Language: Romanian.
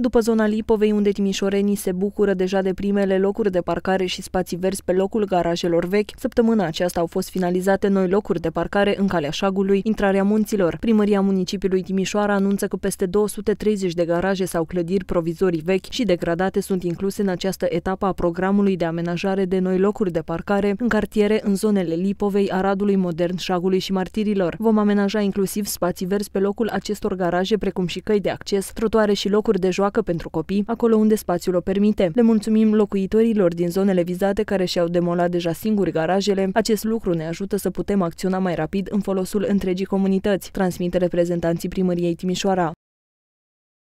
După zona Lipovei, unde timișorenii se bucură deja de primele locuri de parcare și spații verzi pe locul garajelor vechi, săptămâna aceasta au fost finalizate noi locuri de parcare în calea șagului, intrarea munților. Primăria municipiului Timișoara anunță că peste 230 de garaje sau clădiri provizorii vechi și degradate sunt incluse în această etapă a programului de amenajare de noi locuri de parcare în cartiere în zonele Lipovei, Aradului Modern, Șagului și Martirilor. Vom amenaja inclusiv spații verzi pe locul acestor garaje, precum și căi de acces, trotuare și locuri de joacă pentru copii, acolo unde spațiul o permite. Le mulțumim locuitorilor din zonele vizate care și-au demolat deja singuri garajele. Acest lucru ne ajută să putem acționa mai rapid în folosul întregii comunități, transmite reprezentanții primăriei Timișoara.